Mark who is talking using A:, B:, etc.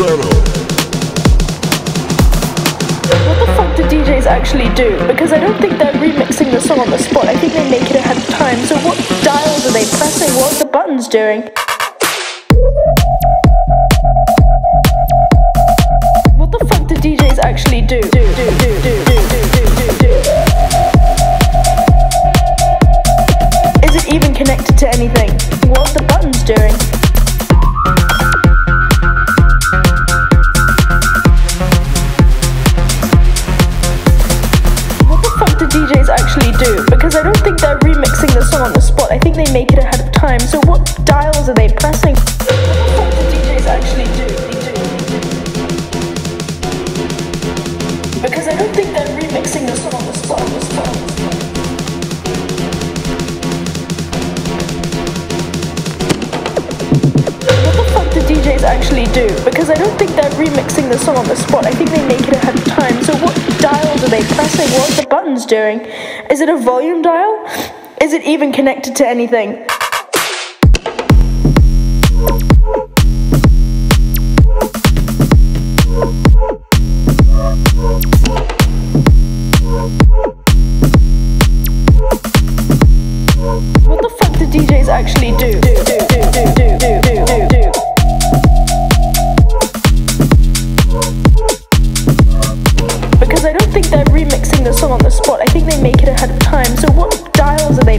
A: What the fuck do DJs actually do? Because I don't think they're remixing the song on the spot. I think they make it ahead of time. So what dials are they pressing? What are the buttons doing? What the fuck do DJs actually do? Do do do do. Is it even connected to anything? What are the buttons doing? DJs actually do? Because I don't think they're remixing the song on the spot. I think they make it ahead of time. So what dials are they pressing? What the fuck do DJs actually do? Because I don't think they're remixing the song on the spot. On the spot, on the spot. What the fuck do DJs actually do? Because I don't think they're remixing the song on the spot. I think they make it ahead of time. So what they pressing? What are the buttons doing? Is it a volume dial? Is it even connected to anything? I don't think they're remixing the song on the spot. I think they make it ahead of time. So what dials are they